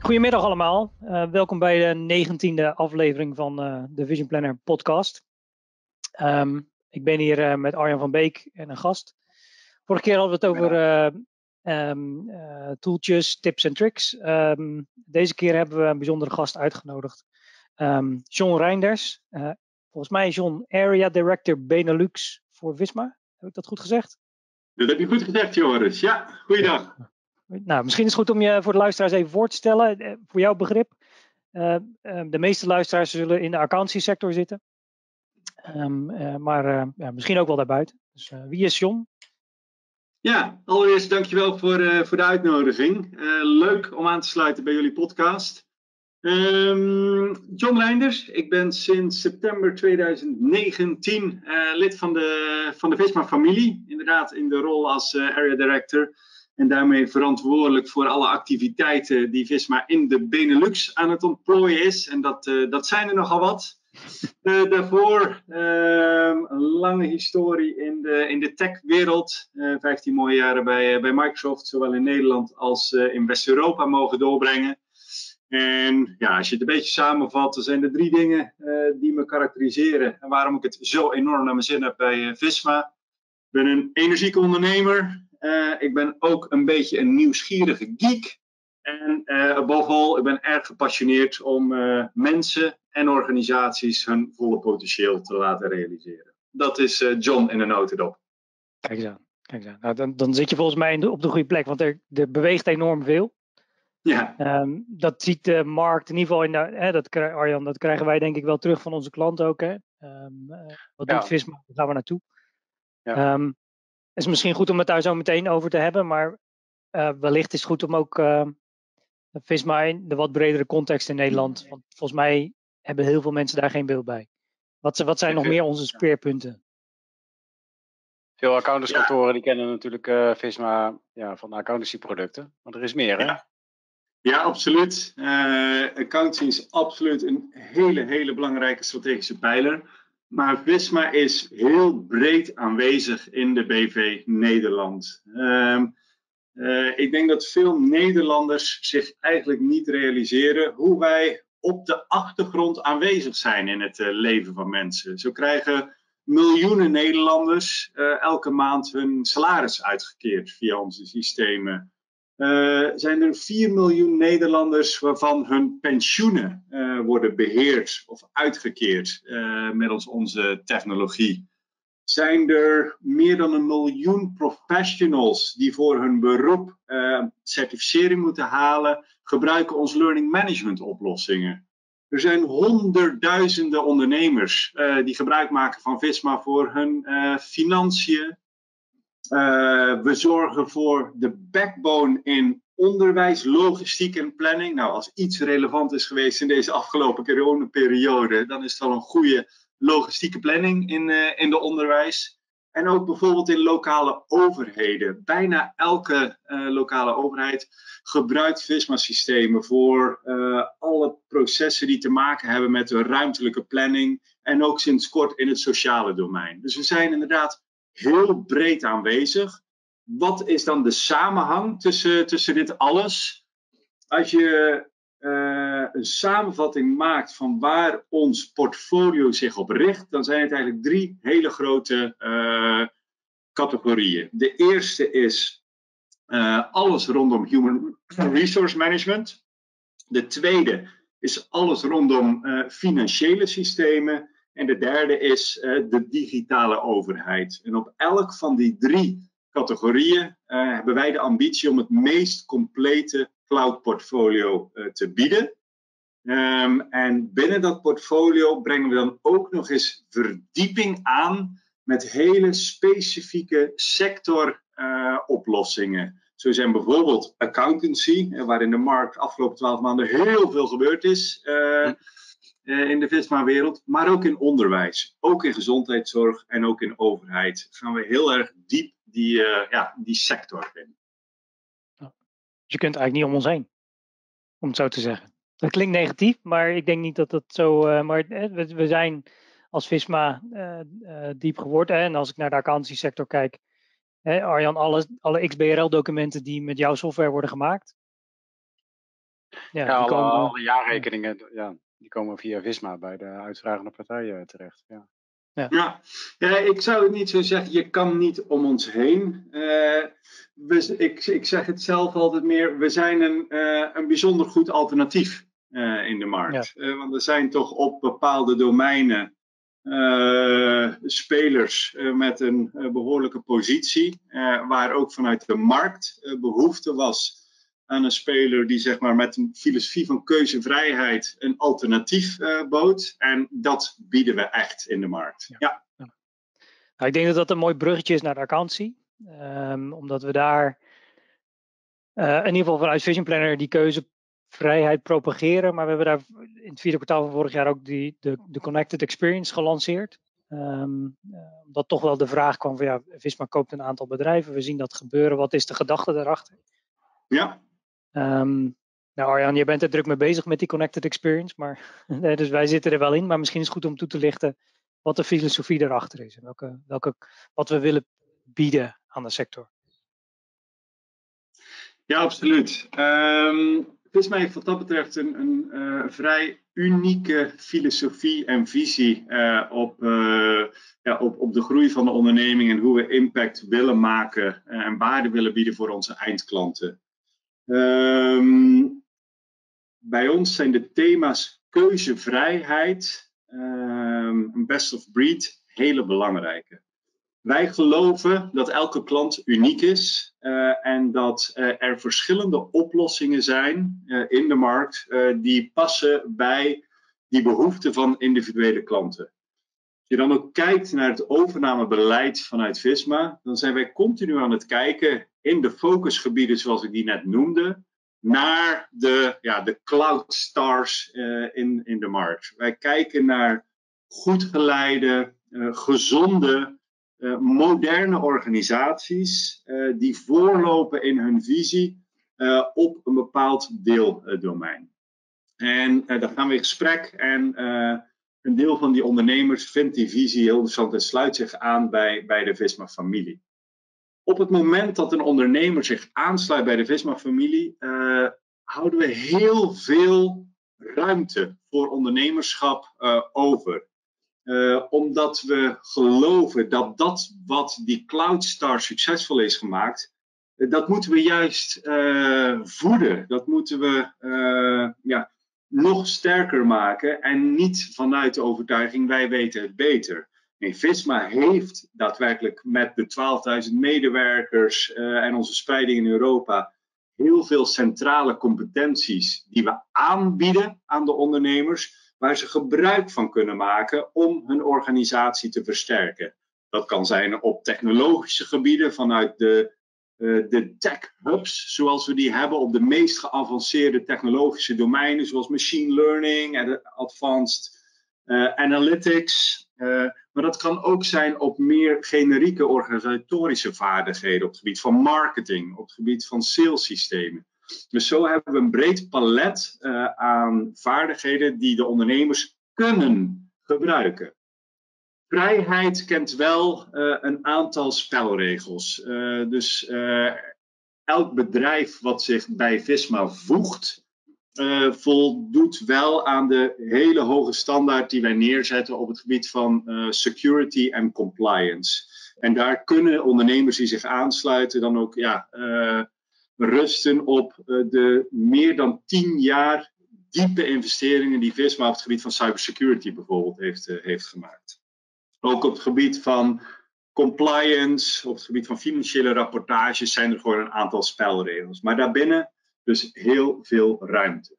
Goedemiddag allemaal. Uh, welkom bij de negentiende aflevering van uh, de Vision Planner podcast. Um, ik ben hier uh, met Arjan van Beek en een gast. Vorige keer hadden we het over um, tooltjes, tips en tricks. Um, deze keer hebben we een bijzondere gast uitgenodigd. John Reinders. volgens mij John, Area Director Benelux voor Visma. Heb ik dat goed gezegd? Dat heb je goed gezegd, Joris. Ja, goeiedag. Nou, misschien is het goed om je voor de luisteraars even voor te stellen, eh, voor jouw begrip. Uh, de meeste luisteraars zullen in de accountancy-sector zitten, um, uh, maar ja, misschien ook wel daarbuiten. Dus wie is John? Ja, allereerst dankjewel voor, voor de uitnodiging. leuk om aan te sluiten bij jullie podcast. Um, John Leinders, ik ben sinds september 2019 lid van de, van de Visma-familie. Inderdaad, in de rol als Area Director en daarmee verantwoordelijk voor alle activiteiten die Visma in de Benelux aan het ontplooien is. En dat, uh, dat zijn er nogal wat. Uh, daarvoor uh, een lange historie in de, in de tech-wereld. 15 mooie jaren bij, bij Microsoft, zowel in Nederland als in West-Europa mogen doorbrengen. En ja, als je het een beetje samenvat, dan zijn er drie dingen die me karakteriseren. En waarom ik het zo enorm naar mijn zin heb bij Visma. Ik ben een energieke ondernemer. Uh, ik ben ook een beetje een nieuwsgierige geek. En uh, bovenal, ik ben erg gepassioneerd om uh, mensen en organisaties hun volle potentieel te laten realiseren. Dat is John in een notendop. Kijk eens aan. Kijk eens aan. Nou, dan, dan zit je volgens mij op de goede plek, want er, er beweegt enorm veel. Ja. Um, dat ziet de markt in ieder geval in de, hè, dat, Arjan, dat krijgen wij denk ik wel terug van onze klanten ook. Hè. Um, wat ja. doet Visma? Daar gaan we naartoe. Ja. Um, is misschien goed om het daar zo meteen over te hebben, maar uh, wellicht is het goed om ook uh, Visma in de wat bredere context in Nederland. Want volgens mij hebben heel veel mensen daar geen beeld bij. Wat, wat zijn nog meer onze speerpunten? Veel accountantskantoren die kennen natuurlijk uh, Visma ja, van accountancyproducten. Want er is meer, hè? Ja, ja absoluut. Uh, accountancy is absoluut een hele, hele belangrijke strategische pijler. Maar Visma is heel breed aanwezig in de BV Nederland. Uh, uh, ik denk dat veel Nederlanders zich eigenlijk niet realiseren hoe wij op de achtergrond aanwezig zijn in het uh, leven van mensen. Zo krijgen miljoenen Nederlanders uh, elke maand hun salaris uitgekeerd via onze systemen. Uh, zijn er 4 miljoen Nederlanders waarvan hun pensioenen uh, worden beheerd of uitgekeerd uh, middels onze technologie. Zijn er meer dan een miljoen professionals die voor hun beroep certificering moeten halen, gebruiken onze learning management oplossingen. Er zijn honderdduizenden ondernemers die gebruik maken van Visma voor hun financiën, uh, we zorgen voor de backbone in onderwijs, logistiek en planning. Nou, als iets relevant is geweest in deze afgelopen coronaperiode, dan is het wel een goede logistieke planning in, uh, in de onderwijs. En ook bijvoorbeeld in lokale overheden. Bijna elke uh, lokale overheid gebruikt Visma-systemen voor alle processen die te maken hebben met de ruimtelijke planning. En ook sinds kort in het sociale domein. Dus we zijn inderdaad heel breed aanwezig. Wat is dan de samenhang tussen, tussen dit alles? Als je uh, een samenvatting maakt van waar ons portfolio zich op richt, dan zijn het eigenlijk drie hele grote uh, categorieën. De eerste is uh, alles rondom human resource management. De tweede is alles rondom financiële systemen. En de derde is uh, de digitale overheid. En op elk van die drie categorieën uh, hebben wij de ambitie om het meest complete cloud portfolio uh, te bieden. Um, en binnen dat portfolio brengen we dan ook nog eens verdieping aan met hele specifieke sectoroplossingen. Zo zijn bijvoorbeeld accountancy, waar in de markt afgelopen twaalf maanden heel veel gebeurd is. Uh, in de Visma-wereld, maar ook in onderwijs, ook in gezondheidszorg en ook in overheid gaan we heel erg diep die, uh, ja, die sector in. Je kunt eigenlijk niet om ons heen, om het zo te zeggen. Dat klinkt negatief, maar ik denk niet dat dat zo. Uh, maar we, we, zijn als Visma diep geworden. En als ik naar de accountancy-sector kijk, hè, Arjan, alle, alle XBRL-documenten die met jouw software worden gemaakt, Ja, ja alle, komen, alle, jaarrekeningen ja, die komen via Visma bij de uitvragende partijen terecht. Ja. Ja. ja. Ja, ik zou het niet zo zeggen, je kan niet om ons heen. Uh, we, ik, ik zeg het zelf altijd meer, we zijn een, uh, een bijzonder goed alternatief uh, in de markt. want er zijn toch op bepaalde domeinen spelers met een behoorlijke positie, waar ook vanuit de markt behoefte was aan een speler die zeg maar, met een filosofie van keuzevrijheid een alternatief uh, bood. En dat bieden we echt in de markt. Ja. ja. Nou, ik denk dat dat een mooi bruggetje is naar de. Um, omdat we daar uh, in ieder geval vanuit Vision Planner die keuzevrijheid propageren. Maar we hebben daar in het vierde kwartaal van vorig jaar ook die, de, de Connected Experience gelanceerd. Um, omdat toch wel de vraag kwam van ja, Visma koopt een aantal bedrijven. We zien dat gebeuren. Wat is de gedachte daarachter? Ja. Um, nou Arjan, je bent er druk mee bezig met die Connected Experience, maar dus wij zitten er wel in. Maar misschien is het goed om toe te lichten wat de filosofie erachter is en welke, welke, wat we willen bieden aan de sector. Ja, absoluut. Um, Visma heeft wat dat betreft een, een uh, vrij unieke filosofie en visie uh, op, uh, ja, op, op de groei van de onderneming en hoe we impact willen maken en waarde willen bieden voor onze eindklanten. Um, bij ons zijn de thema's keuzevrijheid, um, best of breed, hele belangrijke. Wij geloven dat elke klant uniek is uh, en dat uh, er verschillende oplossingen zijn uh, in de markt die passen bij die behoeften van individuele klanten. Als je dan ook kijkt naar het overnamebeleid vanuit Visma, dan zijn wij continu aan het kijken in de focusgebieden zoals ik die net noemde, naar de, ja, de cloud stars uh, in, in de markt. Wij kijken naar goed geleide, uh, gezonde, uh, moderne organisaties die voorlopen in hun visie op een bepaald deeldomein. En daar gaan we in gesprek en een deel van die ondernemers vindt die visie heel interessant en sluit zich aan bij, bij de Visma-familie. Op het moment dat een ondernemer zich aansluit bij de Visma-familie, uh, houden we heel veel ruimte voor ondernemerschap uh, over. Uh, omdat we geloven dat dat wat die Cloudstar succesvol is gemaakt, dat moeten we juist voeden. Dat moeten we ja, nog sterker maken en niet vanuit de overtuiging wij weten het beter. Visma heeft daadwerkelijk met de 12.000 medewerkers uh, en onze spreiding in Europa heel veel centrale competenties die we aanbieden aan de ondernemers, waar ze gebruik van kunnen maken om hun organisatie te versterken. Dat kan zijn op technologische gebieden vanuit de, uh, de tech hubs, zoals we die hebben op de meest geavanceerde technologische domeinen, zoals machine learning en advanced analytics. Uh, maar dat kan ook zijn op meer generieke organisatorische vaardigheden, op het gebied van marketing, op het gebied van salessystemen. Dus zo hebben we een breed palet uh, aan vaardigheden die de ondernemers kunnen gebruiken. Vrijheid kent wel een aantal spelregels. dus elk bedrijf wat zich bij Visma voegt, uh, voldoet wel aan de hele hoge standaard die wij neerzetten op het gebied van uh, security en compliance. En daar kunnen ondernemers die zich aansluiten dan ook ja, uh, rusten op de meer dan tien jaar diepe investeringen die Visma op het gebied van cybersecurity bijvoorbeeld heeft, heeft gemaakt. Ook op het gebied van compliance, op het gebied van financiële rapportages zijn er gewoon een aantal spelregels. Maar daarbinnen dus heel veel ruimte.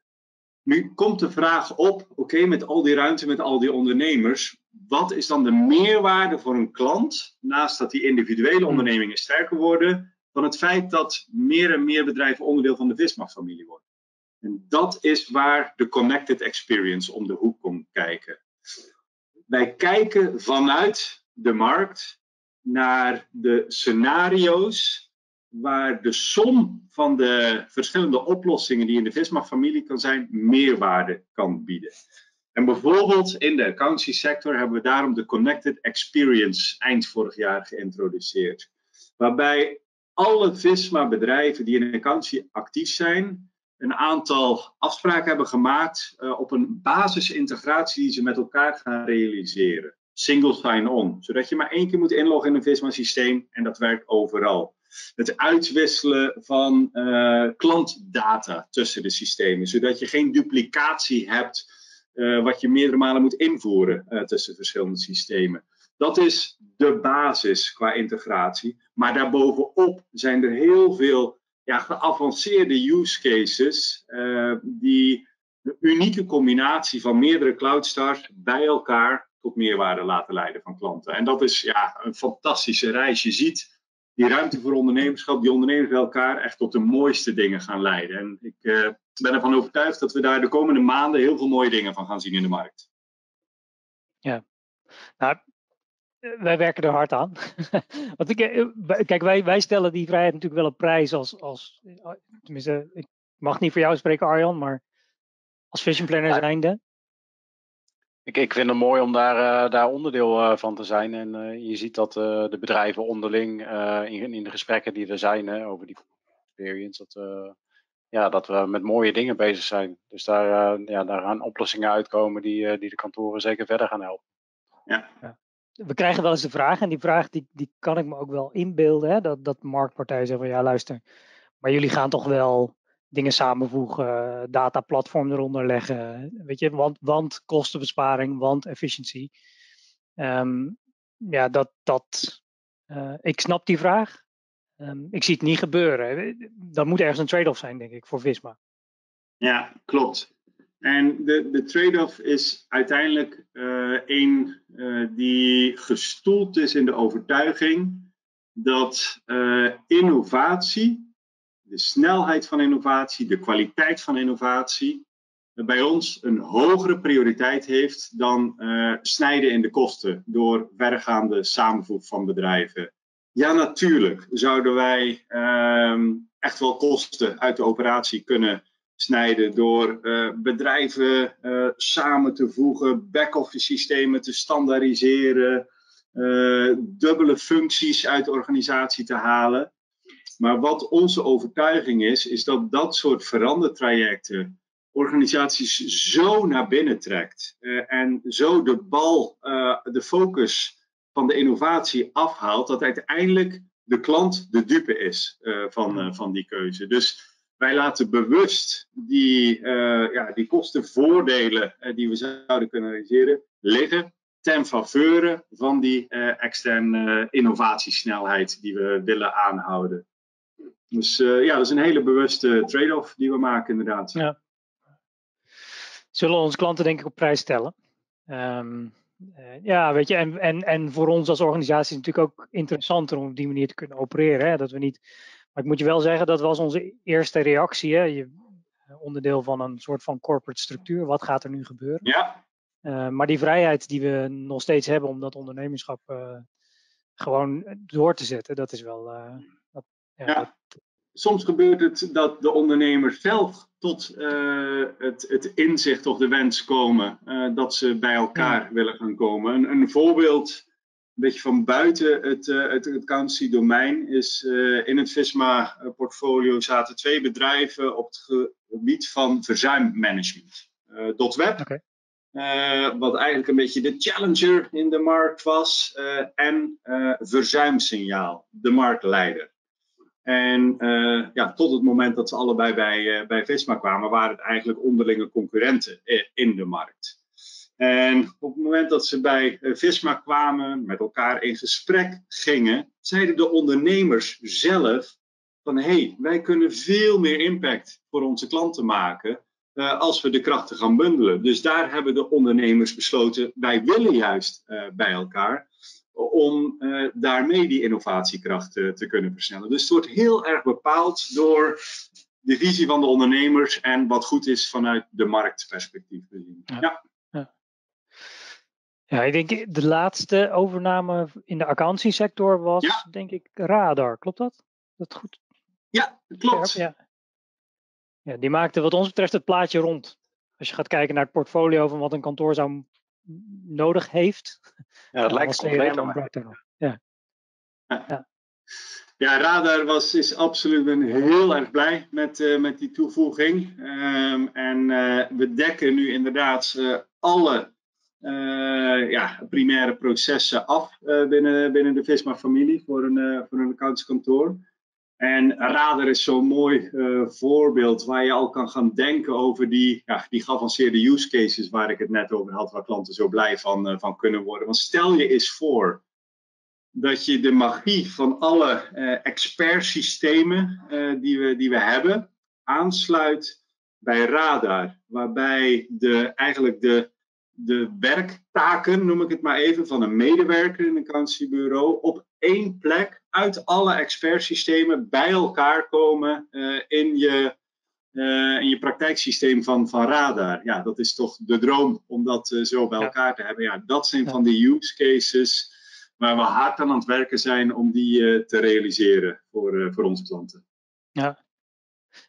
Nu komt de vraag op, oké, met al die ruimte, met al die ondernemers, wat is dan de meerwaarde voor een klant, naast dat die individuele hmm. ondernemingen sterker worden, van het feit dat meer en meer bedrijven onderdeel van de Visma-familie worden? En dat is waar de Connected Experience om de hoek komt kijken. Wij kijken vanuit de markt naar de scenario's waar de som van de verschillende oplossingen die in de Visma-familie kan zijn, meerwaarde kan bieden. En bijvoorbeeld in de accountancy sector hebben we daarom de Connected Experience eind vorig jaar geïntroduceerd. Waarbij alle Visma-bedrijven die in accountancy actief zijn, een aantal afspraken hebben gemaakt op een basisintegratie die ze met elkaar gaan realiseren. Single sign-on, zodat je maar één keer moet inloggen in een Visma-systeem en dat werkt overal. Het uitwisselen van klantdata tussen de systemen, zodat je geen duplicatie hebt uh, wat je meerdere malen moet invoeren uh, tussen verschillende systemen. Dat is de basis qua integratie. Maar daarbovenop zijn er heel veel ja, geavanceerde use cases die de unieke combinatie van meerdere cloudstars bij elkaar tot meerwaarde laten leiden van klanten. En dat is ja, een fantastische reis. Je ziet die ruimte voor ondernemerschap, die ondernemers bij elkaar echt tot de mooiste dingen gaan leiden. En ik uh, ben ervan overtuigd dat we daar de komende maanden heel veel mooie dingen van gaan zien in de markt. Ja, nou, wij werken er hard aan. Want ik, eh, kijk, wij, wij stellen die vrijheid natuurlijk wel op prijs als, als tenminste, ik mag niet voor jou spreken Arjan, maar als vision planner zijnde. Ik, ik vind het mooi om daar, uh, daar onderdeel uh, van te zijn. En uh, je ziet dat de bedrijven onderling in, in de gesprekken die er zijn hè, over die experience, dat, ja, dat we met mooie dingen bezig zijn. Dus daar, ja, daar gaan oplossingen uitkomen die, die de kantoren zeker verder gaan helpen. Ja. ja. We krijgen wel eens de vraag, en die vraag die, die kan ik me ook wel inbeelden, hè, dat, dat marktpartijen zeggen van ja luister, maar jullie gaan toch wel dingen samenvoegen, dataplatform eronder leggen. Weet je, want, want kostenbesparing, want efficiëntie. Um, ja, dat, dat, uh, ik snap die vraag. Um, ik zie het niet gebeuren. Dat moet ergens een trade-off zijn, denk ik, voor Visma. Ja, klopt. En de, de trade-off is uiteindelijk uh, een uh, die gestoeld is in de overtuiging dat innovatie de snelheid van innovatie, de kwaliteit van innovatie bij ons een hogere prioriteit heeft dan uh, snijden in de kosten door verregaande samenvoeg van bedrijven. Ja, natuurlijk zouden wij uh, echt wel kosten uit de operatie kunnen snijden door uh, bedrijven samen te voegen, back-office systemen te standaardiseren, dubbele functies uit de organisatie te halen. Maar wat onze overtuiging is, is dat dat soort verandertrajecten organisaties zo naar binnen trekt uh, en zo de bal, uh, de focus van de innovatie afhaalt, dat uiteindelijk de klant de dupe is uh, van, van die keuze. Dus wij laten bewust die, ja, die kostenvoordelen die we zouden kunnen realiseren liggen ten faveur van die externe innovatiesnelheid die we willen aanhouden. Dus uh, ja, dat is een hele bewuste trade-off die we maken inderdaad. Ja. Zullen onze klanten denk ik op prijs stellen. Um, uh, ja, weet je, en, en, en voor ons als organisatie is het natuurlijk ook interessanter om op die manier te kunnen opereren. Hè? Dat we niet, maar ik moet je wel zeggen, dat was onze eerste reactie. Hè? Je, onderdeel van een soort van corporate structuur. Wat gaat er nu gebeuren? Ja. Uh, maar die vrijheid die we nog steeds hebben om dat ondernemerschap gewoon door te zetten, dat is wel. Ja. Soms gebeurt het dat de ondernemers zelf tot uh, het, het, inzicht of de wens komen uh, dat ze bij elkaar ja. willen gaan komen. Een, een, voorbeeld, een beetje van buiten het, uh, het, het accountancy-domein, is in het Visma-portfolio zaten twee bedrijven op het gebied van verzuimmanagement. .web, okay. wat eigenlijk een beetje de challenger in de markt was, en verzuimsignaal, de marktleider. En uh, ja, tot het moment dat ze allebei bij, uh, bij Visma kwamen, waren het eigenlijk onderlinge concurrenten in de markt. En op het moment dat ze bij Visma kwamen, met elkaar in gesprek gingen, zeiden de ondernemers zelf van hé, hey, wij kunnen veel meer impact voor onze klanten maken als we de krachten gaan bundelen. Dus daar hebben de ondernemers besloten, wij willen juist bij elkaar om uh, daarmee die innovatiekracht uh, te kunnen versnellen. Dus het wordt heel erg bepaald door de visie van de ondernemers en wat goed is vanuit de marktperspectief. Ja. ja. ja. Ja, ik denk de laatste overname in de accountiesector was, ja. denk ik, Radar. Klopt dat? Dat goed? Ja, klopt. Ja. ja, die maakte wat ons betreft het plaatje rond. Als je gaat kijken naar het portfolio van wat een kantoor zou nodig heeft. Ja, dat lijkt compleet aan ja. ja. ja. Ja, Radar was, is absoluut ben heel erg blij met, uh, met die toevoeging. Um, en uh, we dekken nu inderdaad uh, alle ja, primaire processen af binnen, binnen de Visma-familie voor een, voor een accountskantoor. En Radar is zo'n mooi voorbeeld waar je al kan gaan denken over die, ja, die geavanceerde use cases waar ik het net over had, waar klanten zo blij van, van kunnen worden. Want stel je eens voor dat je de magie van alle uh, expertsystemen die, we, die we hebben aansluit bij Radar. Waarbij de, eigenlijk de, de werktaken, noem ik het maar even, van een medewerker in een accountancybureau op één plek uit alle expertsystemen bij elkaar komen uh, in, je, in je praktijksysteem van, van Radar. Ja, dat is toch de droom om dat zo bij elkaar te hebben. Ja, dat zijn van die use cases waar we hard aan het werken zijn om die te realiseren voor, voor onze klanten. Ja.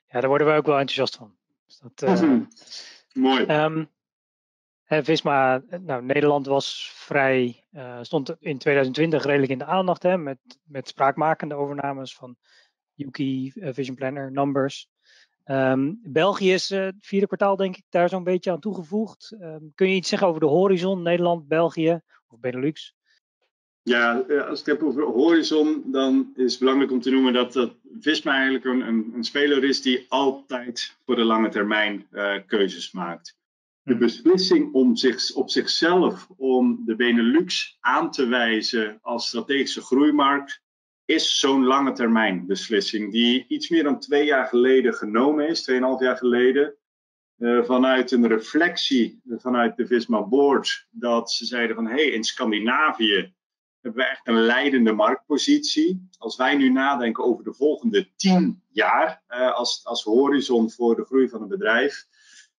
ja, daar worden we ook wel enthousiast van. Dus dat, Mooi. Um, Visma, nou, Nederland was vrij, stond in 2020 redelijk in de aandacht hè, met, met spraakmakende overnames van Yuki, Vision Planner, Numbers. Um, België is het vierde kwartaal, denk ik, daar zo'n beetje aan toegevoegd. Um, kun je iets zeggen over de horizon, Nederland, België of Benelux? Ja, eh, als ik het heb over Horizon, dan is het belangrijk om te noemen dat, dat Visma eigenlijk een, een, een speler is die altijd voor de lange termijn keuzes maakt. De beslissing om zich, op zichzelf om de Benelux aan te wijzen als strategische groeimarkt is zo'n lange termijn beslissing die iets meer dan twee jaar geleden genomen is, tweeënhalf jaar geleden. Uh, vanuit een reflectie vanuit de Visma Board dat ze zeiden van hé, hey, in Scandinavië hebben we echt een leidende marktpositie. Als wij nu nadenken over de volgende tien jaar uh, als, als horizon voor de groei van een bedrijf,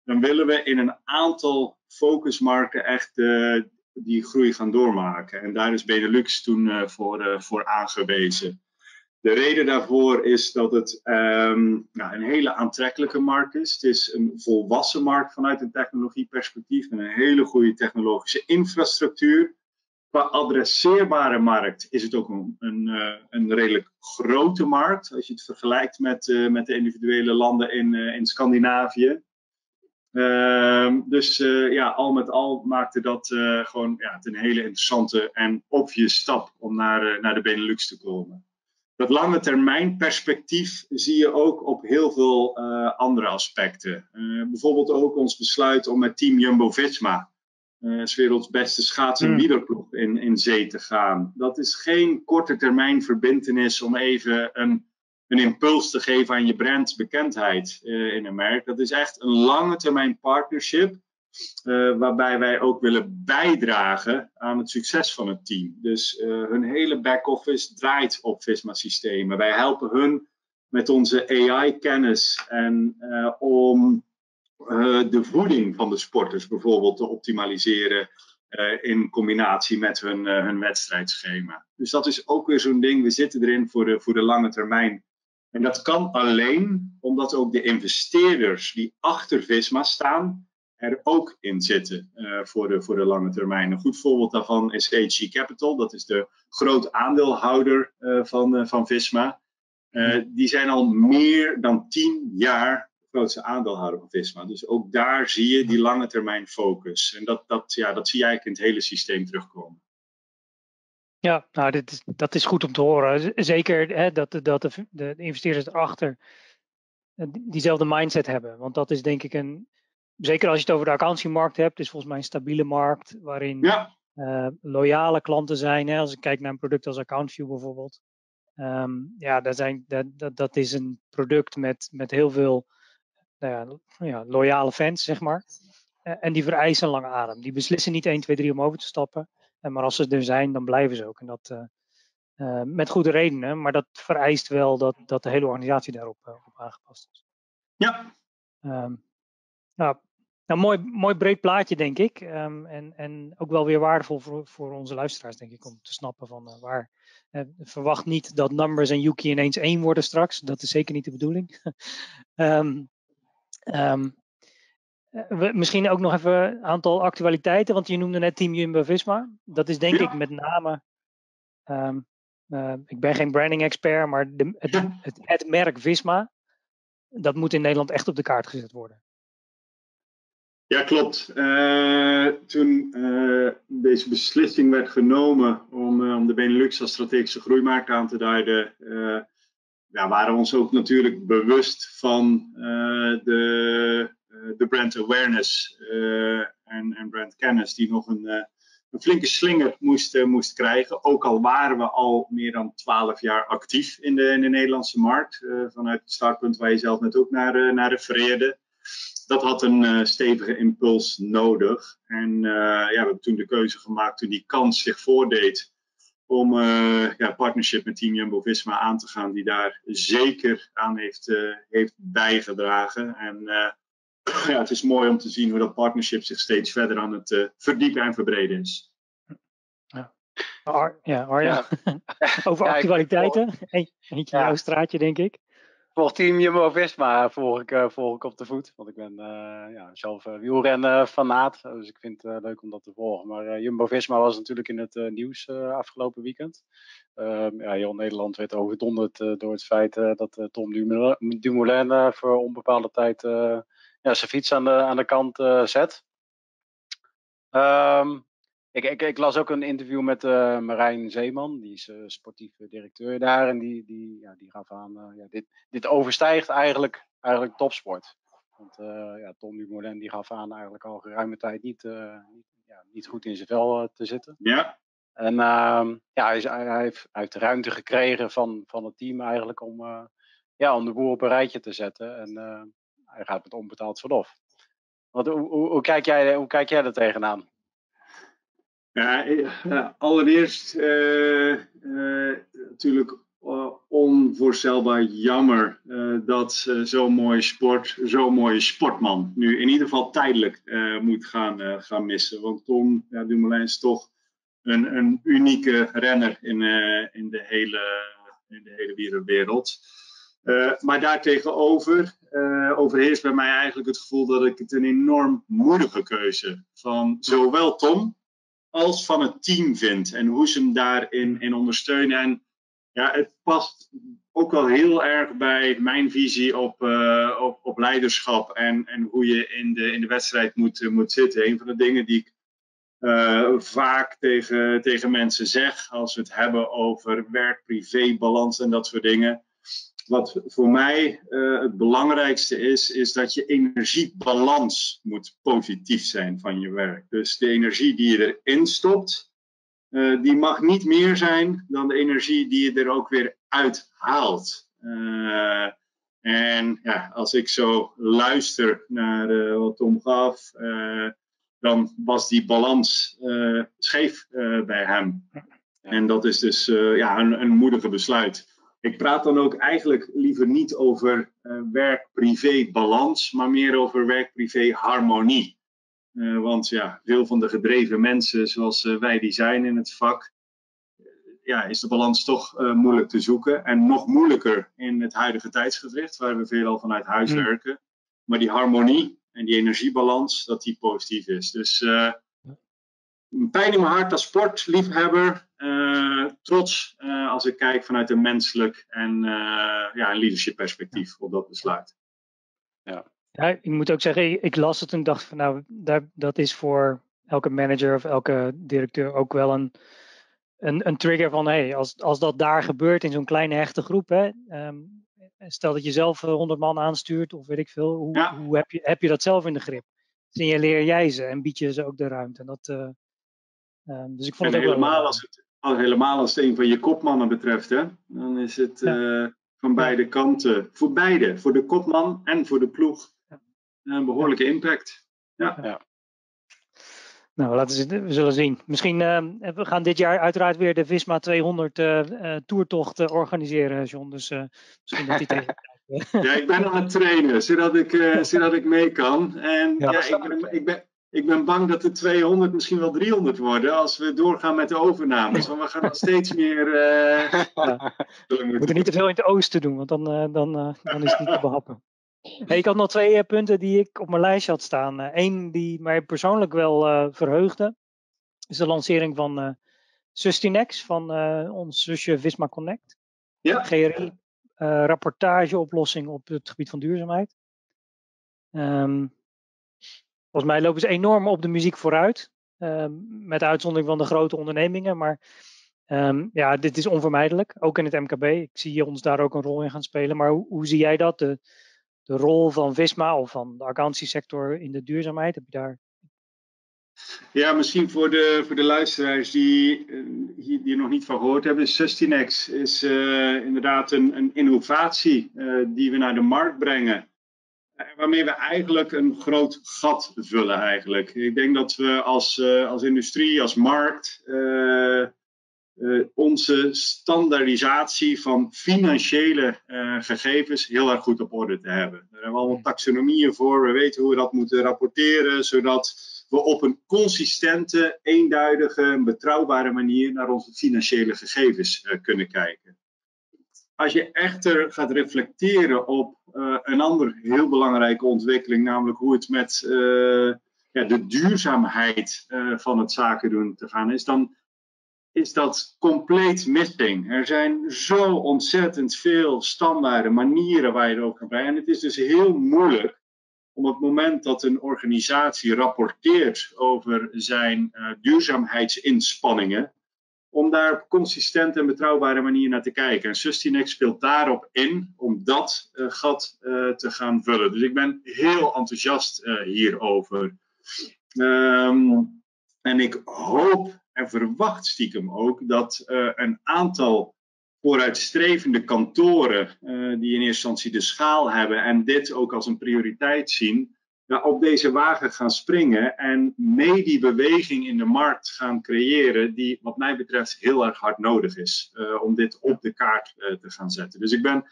dan willen we in een aantal focusmarkten echt uh, die groei gaan doormaken. En daar is Benelux toen uh, voor, voor aangewezen. De reden daarvoor is dat het nou, een hele aantrekkelijke markt is. Het is een volwassen markt vanuit een technologieperspectief met een hele goede technologische infrastructuur qua adresseerbare markt is het ook een, een, eh, een redelijk grote markt. Als je het vergelijkt met, met de individuele landen in, in Scandinavië. Uh, dus ja, al met al maakte dat gewoon ja, het een hele interessante en obvious stap om naar, naar de Benelux te komen. Dat lange termijn perspectief zie je ook op heel veel andere aspecten. bijvoorbeeld ook ons besluit om met Team Jumbo-Visma uh, werelds beste schaats- en hmm. wielerploeg in, in zee te gaan. Dat is geen korte termijn verbindenis om even een, een impuls te geven aan je brandbekendheid uh, in een merk. Dat is echt een lange termijn partnership. Uh, waarbij wij ook willen bijdragen aan het succes van het team. Dus hun hele back-office draait op Visma-systemen. Wij helpen hun met onze AI-kennis en om de voeding van de sporters bijvoorbeeld te optimaliseren in combinatie met hun, hun wedstrijdschema. Dus dat is ook weer zo'n ding. We zitten erin voor de, voor de lange termijn. En dat kan alleen omdat ook de investeerders die achter Visma staan, er ook in zitten voor, de, voor de lange termijn. Een goed voorbeeld daarvan is HG Capital. Dat is de groot aandeelhouder van, van Visma. die zijn al meer dan tien jaar grootste aandeelhouder van Visma. Dus ook daar zie je die lange termijn focus. En dat, dat, ja, dat zie je eigenlijk in het hele systeem terugkomen. Ja, nou, dit is, dat is goed om te horen. Zeker hè, dat, dat de, de, investeerders erachter eh, diezelfde mindset hebben. Want dat is denk ik een. Zeker als je het over de accountancymarkt hebt, is volgens mij een stabiele markt waarin ja. uh, loyale klanten zijn. Hè, als ik kijk naar een product als AccountView bijvoorbeeld. Um, ja, dat, zijn, dat, dat, dat is een product met, met heel veel nou ja, ja, loyale fans, zeg maar. Eh, en die vereisen een lange adem. Die beslissen niet 1, 2, 3 om over te stappen. Uh, maar als ze er zijn, dan blijven ze ook. En dat uh, met goede redenen. Maar dat vereist wel dat, dat de hele organisatie daarop op aangepast is. Ja. Um, nou, nou, mooi, mooi breed plaatje, denk ik. Um, en, en ook wel weer waardevol voor, voor onze luisteraars, denk ik, om te snappen van waar. verwacht niet dat Numbers en Yuki ineens één worden straks. Dat is zeker niet de bedoeling. um, Um, we, misschien ook nog even een aantal actualiteiten, want je noemde net Team Jumbo-Visma. Dat is denk ja. ik met name um, ik ben geen branding expert, maar de, het, het, het, merk Visma, dat moet in Nederland echt op de kaart gezet worden. Ja, klopt. toen deze beslissing werd genomen om, om de Benelux als strategische groeimarkt aan te duiden, ja, waren we ons ook natuurlijk bewust van de, de brand awareness en, en brand kennis die nog een een flinke slinger moest, uh, moest krijgen. Ook al waren we al meer dan twaalf jaar actief in de, in de Nederlandse markt. Uh, vanuit het startpunt waar je zelf net ook naar, uh, naar refereerde. Dat had een stevige impuls nodig. En ja, we hebben toen de keuze gemaakt toen die kans zich voordeed. Om ja, partnership met Team Jumbo-Visma aan te gaan. Die daar zeker aan heeft, heeft bijgedragen. En ja, het is mooi om te zien hoe dat partnership zich steeds verder aan het uh, verdiepen en verbreden is. Ja, Ar ja Arja, over actualiteiten. Eentje in jouw straatje, denk ik. Volg team Jumbo-Visma volg ik, uh, volg ik op de voet. Want ik ben uh, ja, zelf uh, wielrennen fanaat. Dus ik vind het leuk om dat te volgen. Maar Jumbo-Visma was natuurlijk in het nieuws afgelopen weekend. Ehm, ja, heel Nederland werd overdonderd door het feit dat Tom Dumoulin voor onbepaalde tijd ja, zijn fiets aan de, aan de kant uh, zet. Um, ik, ik, ik, las ook een interview met uh, Marijn Zeeman, die is uh, sportief directeur daar. En die, die, ja, die gaf aan, ja, dit, dit overstijgt eigenlijk, eigenlijk topsport. Want ja, Tom Dumoulin die gaf aan eigenlijk al geruime tijd niet, ja, niet goed in zijn vel te zitten. Ja. En uh, ja, hij, hij, heeft, hij heeft ruimte gekregen van, van het team eigenlijk om, ja, om de boer op een rijtje te zetten. En hij gaat met onbetaald verlof. Wat, hoe, hoe, kijk jij, hoe kijk jij er tegenaan? Ja, eh, allereerst uh, natuurlijk onvoorstelbaar jammer dat zo'n mooie sport, zo'n mooie sportman, nu in ieder geval tijdelijk moet gaan, gaan missen. Want Tom ja, Dumoulin is toch een, een unieke renner in, in, de hele, in de hele. Uh, maar daartegenover uh, overheerst bij mij eigenlijk het gevoel dat ik het een enorm moedige keuze van zowel Tom als van het team vind. En hoe ze hem daarin in ondersteunen. En ja, het past ook wel heel erg bij mijn visie op, uh, op, op, leiderschap en, en hoe je in de, in de wedstrijd moet, moet zitten. Een van de dingen die ik vaak tegen, tegen mensen zeg als we het hebben over werk-privé balans en dat soort dingen wat voor mij uh, het belangrijkste is, is dat je energiebalans moet positief zijn van je werk. Dus de energie die je erin stopt, uh, die mag niet meer zijn dan de energie die je er ook weer uithaalt. Uh, en ja, als ik zo luister naar wat Tom gaf, dan was die balans scheef bij hem. En dat is dus ja, een, een moedige besluit. Ik praat dan ook eigenlijk liever niet over uh, werk-privé balans, maar meer over werk-privé harmonie. Uh, want ja, veel van de gedreven mensen zoals uh, wij die zijn in het vak, ja, is de balans toch moeilijk te zoeken. En nog moeilijker in het huidige tijdsgevricht, waar we veelal vanuit huis mm. werken. Maar die harmonie en die energiebalans, dat die positief is. Dus pijn in mijn hart als sportliefhebber. Uh, trots uh, als ik kijk vanuit een menselijk en uh, ja, een leadership perspectief op dat besluit. Ja. ja, ik moet ook zeggen, ik las het en dacht van nou, daar, dat is voor elke manager of elke directeur ook wel een, een, een trigger van hey, als, als dat daar gebeurt in zo'n kleine hechte groep, hè, um, stel dat je zelf 100 man aanstuurt of weet ik veel, hoe, ja. hoe heb, je, heb je dat zelf in de grip? Signaleer jij ze en bied je ze ook de ruimte? En dat, Um, dus ik vond en het helemaal, wel... als het, helemaal als het een van je kopmannen betreft, hè, dan is het ja. uh, van beide kanten, voor beide, voor de kopman en voor de ploeg, ja. een behoorlijke impact. Ja. ja. Nou, laten we, we zullen zien. Misschien uh, we gaan dit jaar uiteraard weer de Visma 200 uh, uh, toertocht organiseren, John. Dus misschien dat die tegen. ja, ik ben aan het trainen, zodat ik, zodat ik mee kan. En ja, ja ik, ben, ik, ben, ik ben bang dat de 200 misschien wel 300 worden als we doorgaan met de overnames. Want we gaan nog steeds meer. Uh, we moeten niet te veel in het oosten doen, want dan, uh, dan, uh, dan is het niet te behappen. Hey, ik had nog twee punten die ik op mijn lijstje had staan. Eén die mij persoonlijk wel verheugde, is de lancering van Sustinex van ons zusje Visma Connect. Ja. GRI rapportageoplossing op het gebied van duurzaamheid. Um, volgens mij lopen ze enorm op de muziek vooruit. Um, met uitzondering van de grote ondernemingen. Maar um, ja, dit is onvermijdelijk. Ook in het MKB. Ik zie ons daar ook een rol in gaan spelen. Maar hoe, hoe zie jij dat? De, de rol van Visma of van de accountiesector in de duurzaamheid? Heb je daar ja, misschien voor de, voor de luisteraars die, die er nog niet van gehoord hebben. Sustinex is uh, inderdaad een, een innovatie uh, die we naar de markt brengen. Uh, waarmee we eigenlijk een groot gat vullen eigenlijk. Ik denk dat we als, als industrie, als markt onze standaardisatie van financiële gegevens heel erg goed op orde te hebben. Daar hebben we allemaal taxonomieën voor. We weten hoe we dat moeten rapporteren, zodat we op een consistente, eenduidige, betrouwbare manier naar onze financiële gegevens kunnen kijken. Als je echter gaat reflecteren op uh, een andere heel belangrijke ontwikkeling, namelijk hoe het met uh, ja, de duurzaamheid van het zaken doen te gaan is, dan is dat compleet missing. Er zijn zo ontzettend veel standaarden, manieren waar je er ook kan bij. En het is dus heel moeilijk om het moment dat een organisatie rapporteert over zijn duurzaamheidsinspanningen, om daar op consistent en betrouwbare manier naar te kijken. En Sustinex speelt daarop in om dat uh, gat uh, te gaan vullen. Dus ik ben heel enthousiast hierover. Um, en ik hoop en verwacht stiekem ook dat een aantal vooruitstrevende kantoren die in eerste instantie de schaal hebben en dit ook als een prioriteit zien, nou, op deze wagen gaan springen en mee die beweging in de markt gaan creëren, die wat mij betreft heel erg hard nodig is uh, om dit op de kaart uh, te gaan zetten. Dus ik ben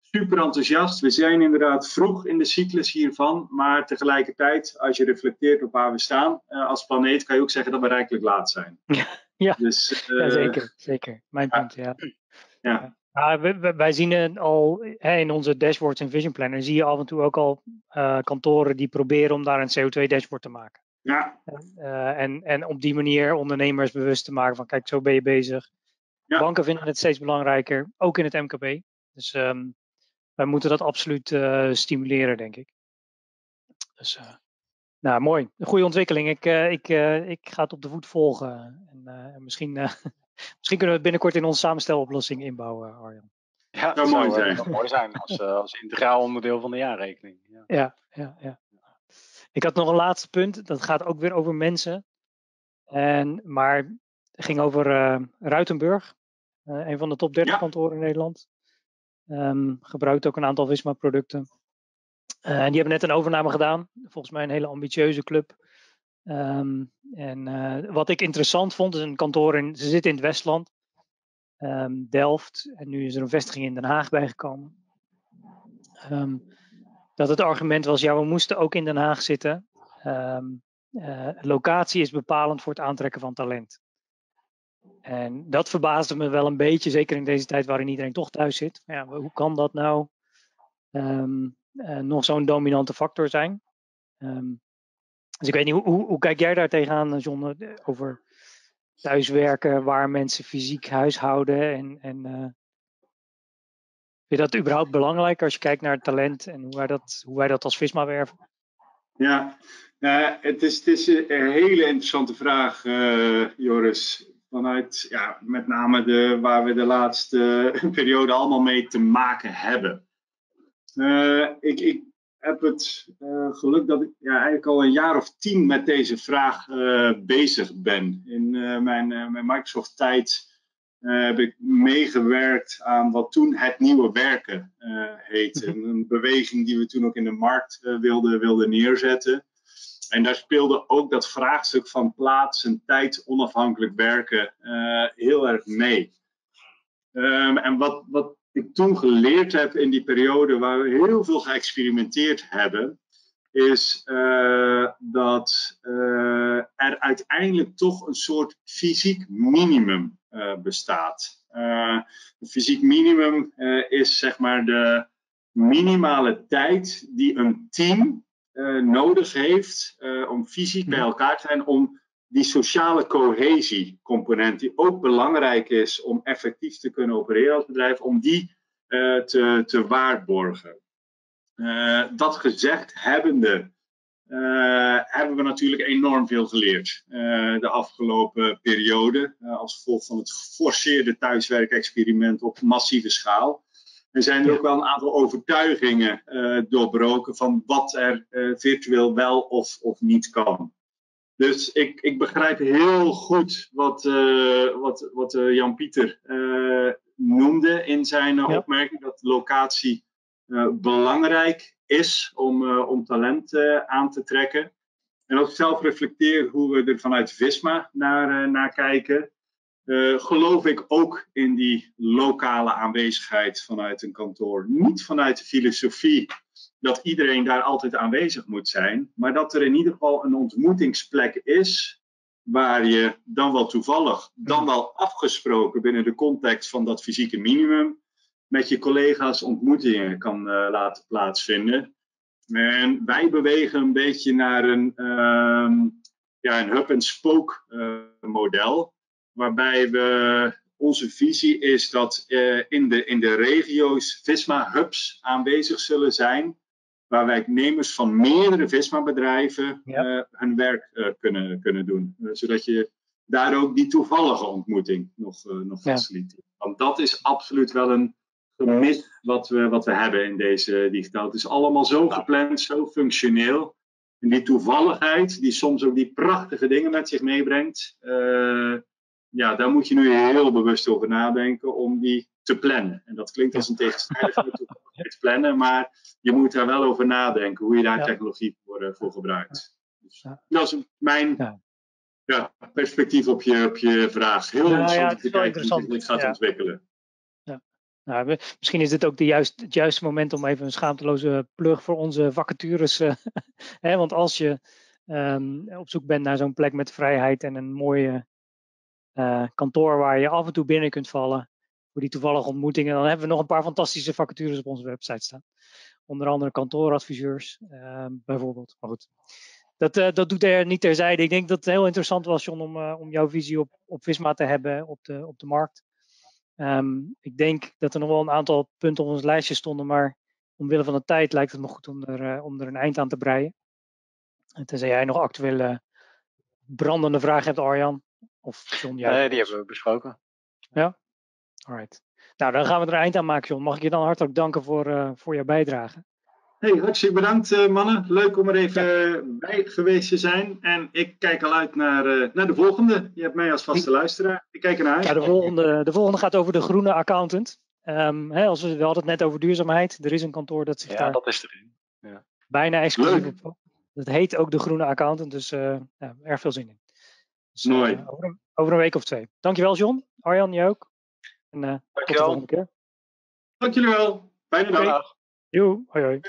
super enthousiast. We zijn inderdaad vroeg in de cyclus hiervan, maar tegelijkertijd, als je reflecteert op waar we staan als planeet, kan je ook zeggen dat we rijkelijk laat zijn. Ja, dus, ja zeker, zeker. Mijn punt, ja. Ja. Ja, wij, wij zien al hè, in onze dashboards en Vision Planner zie je af en toe ook al uh, kantoren die proberen om daar een CO2-dashboard te maken. Ja. Uh, en, en op die manier ondernemers bewust te maken van kijk, zo ben je bezig. Ja. Banken vinden het steeds belangrijker, ook in het MKB. Dus um, wij moeten dat absoluut uh, stimuleren, denk ik. Dus, nou, mooi. Een goede ontwikkeling. Ik, ik, ik ga het op de voet volgen. En misschien Misschien kunnen we het binnenkort in onze samensteloplossing inbouwen, Arjan. Ja, dat zou mooi zijn, mooi zijn als, uh, als integraal onderdeel van de jaarrekening. Ja. ja. Ja, ja, Ik had nog een laatste punt. Dat gaat ook weer over mensen. En, maar het ging over uh, Ruitenburg. Uh, een van de top 30 ja. kantoren in Nederland. Um, gebruikt ook een aantal Visma-producten. en die hebben net een overname gedaan. Volgens mij een hele ambitieuze club. Um, en uh, wat ik interessant vond, is een kantoor in, ze zitten in het Westland, um, Delft, en nu is er een vestiging in Den Haag bijgekomen. Um, dat het argument was, ja, we moesten ook in Den Haag zitten. Uh, locatie is bepalend voor het aantrekken van talent. En dat verbaasde me wel een beetje, zeker in deze tijd waarin iedereen toch thuis zit. Ja, hoe kan dat nou uh, nog zo'n dominante factor zijn? Um, dus ik weet niet, hoe, hoe, kijk jij daar tegenaan, John, eh, over thuiswerken, waar mensen fysiek huishouden en, en uh, vind je dat überhaupt belangrijk als je kijkt naar het talent en hoe wij dat, hoe wij dat als Visma werven? Ja, uh, het, is, het is een hele interessante vraag, Joris. Vanuit ja, met name de, waar we de laatste periode allemaal mee te maken hebben. ik, ik heb het uh, geluk dat ik ja, eigenlijk al een jaar of tien met deze vraag uh, bezig ben. In uh, mijn, mijn Microsoft-tijd heb ik meegewerkt aan wat toen het nieuwe werken heette. Mhm. Een beweging die we toen ook in de markt wilden, wilden neerzetten. En daar speelde ook dat vraagstuk van plaats en tijd onafhankelijk werken heel erg mee. Um, en wat, wat ik toen geleerd heb in die periode waar we heel veel geëxperimenteerd hebben, is uh, dat uh, er uiteindelijk toch een soort fysiek minimum uh, bestaat. een fysiek minimum is zeg maar de minimale tijd die een team nodig heeft om fysiek bij elkaar te zijn om die sociale cohesiecomponent, die ook belangrijk is om effectief te kunnen opereren als bedrijf, om die te, te waarborgen. dat gezegd hebbende, uh, hebben we natuurlijk enorm veel geleerd de afgelopen periode. Als gevolg van het geforceerde thuiswerkexperiment op massieve schaal. Er zijn er ook wel een aantal overtuigingen doorbroken van wat er virtueel wel of, of niet kan. Dus ik, ik begrijp heel goed wat, wat, wat Jan-Pieter noemde in zijn ja. opmerking, dat locatie belangrijk is om, om talent aan te trekken. En als ik zelf reflecteer hoe we er vanuit Visma naar, naar kijken, geloof ik ook in die lokale aanwezigheid vanuit een kantoor. Niet vanuit de filosofie dat iedereen daar altijd aanwezig moet zijn, maar dat er in ieder geval een ontmoetingsplek is waar je dan wel toevallig, dan wel afgesproken binnen de context van dat fysieke minimum, met je collega's ontmoetingen kan uh, laten plaatsvinden. En wij bewegen een beetje naar een, uh, ja, een hub-and-spoke uh, model. Waarbij we, onze visie is dat uh, in, de, in de regio's Visma-hubs aanwezig zullen zijn. Waar werknemers van meerdere Visma-bedrijven ja. hun werk kunnen, kunnen doen. zodat je daar ook die toevallige ontmoeting nog, nog ja. faciliteert. Want dat is absoluut wel een gemis wat we, wat we hebben in deze digitaal. Het is allemaal zo gepland, zo functioneel. En die toevalligheid, die soms ook die prachtige dingen met zich meebrengt, ja, daar moet je nu heel bewust over nadenken om die te plannen. En dat klinkt als een tegenstrijdigheid te plannen, maar je moet daar wel over nadenken hoe je daar technologie voor, uh, voor gebruikt. Dus, dat is mijn ja. perspectief op je, op je vraag. Heel interessant om te kijken hoe dit gaat ontwikkelen. Nou, misschien is dit ook de juist, het juiste moment om even een schaamteloze plug voor onze vacatures. Uh, hè, want als je um, op zoek bent naar zo'n plek met vrijheid en een mooie uh, kantoor waar je af en toe binnen kunt vallen voor die toevallige ontmoetingen, dan hebben we nog een paar fantastische vacatures op onze website staan. Onder andere kantooradviseurs, uh, bijvoorbeeld. Maar goed, dat, uh, dat doet er niet terzijde. Ik denk dat het heel interessant was, John, om, om jouw visie op, op Visma te hebben op de, op de markt. Um, ik denk dat er nog wel een aantal punten op ons lijstje stonden, maar omwille van de tijd lijkt het me goed om er, om er een eind aan te breien. En tenzij jij nog actuele brandende vragen hebt, Arjan. Of John, jij nee, die hebben we besproken. Ja? Alright. Nou, dan gaan we er een eind aan maken, John. Mag ik je dan hartelijk danken voor, uh, voor jouw bijdrage. Hey, hartstikke bedankt uh, mannen. Leuk om er even ja. bij geweest te zijn. En ik kijk al uit naar, uh, naar de volgende. Je hebt mij als vaste luisteraar. Ik kijk ernaar uit. Ja, de, volgende, de volgende gaat over de groene accountant. Um, hè, als we, we hadden het net over duurzaamheid. Er is een kantoor dat zich ja, daar dat is erin. Ja. bijna exclusief op. Dat heet ook de groene accountant. Dus uh, ja, erg veel zin in. Dus, Mooi. Over een, over, een, week of twee. Dankjewel John. Arjan, jij ook. En tot de volgende keer. Dank jullie wel. Fijne okay. dag. Joe, hoi hoi.